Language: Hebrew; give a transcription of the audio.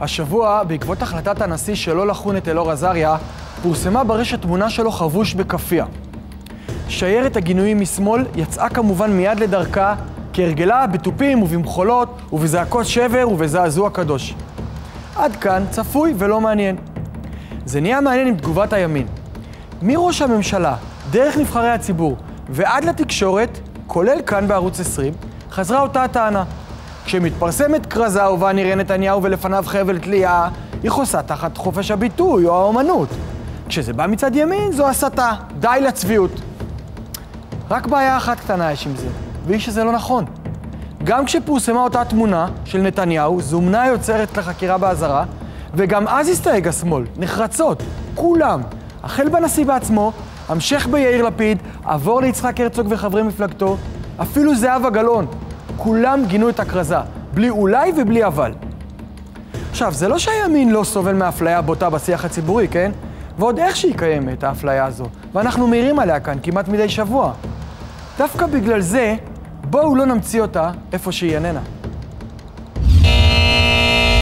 השבוע, בעקבות החלטת הנשיא שלא לחון את אלאור עזריה, פורסמה ברשת תמונה שלו חבוש בכאפיה. שיירת הגינויים משמאל יצאה כמובן מיד לדרכה, כהרגלה בתופים ובמחולות ובזעקות שבר ובזעזוע קדוש. עד כאן צפוי ולא מעניין. זה נהיה מעניין עם תגובת הימין. מראש הממשלה, דרך נבחרי הציבור ועד לתקשורת, כולל כאן בערוץ 20, חזרה אותה הטענה. כשמתפרסמת כרזה ובה נראה נתניהו ולפניו חבל תלייה, היא חוסה תחת חופש הביטוי או האומנות. כשזה בא מצד ימין, זו הסתה. די לצביעות. רק בעיה אחת קטנה יש עם זה, והיא שזה לא נכון. גם כשפורסמה אותה תמונה של נתניהו, זומנה יוצרת לחקירה באזהרה, וגם אז הסתייג השמאל, נחרצות, כולם, החל בנשיא בעצמו, המשך ביאיר לפיד, עבור ליצחק הרצוג וחברי מפלגתו, אפילו זהבה גלאון, כולם גינו את הכרזה, בלי אולי ובלי אבל. עכשיו, זה לא שהימין לא סובל מאפליה בוטה בשיח הציבורי, כן? ועוד איך שהיא קיימת, האפליה הזו, ואנחנו מעירים עליה כאן כמעט מדי שבוע. דווקא בגלל זה, בואו לא נמציא אותה איפה שהיא איננה.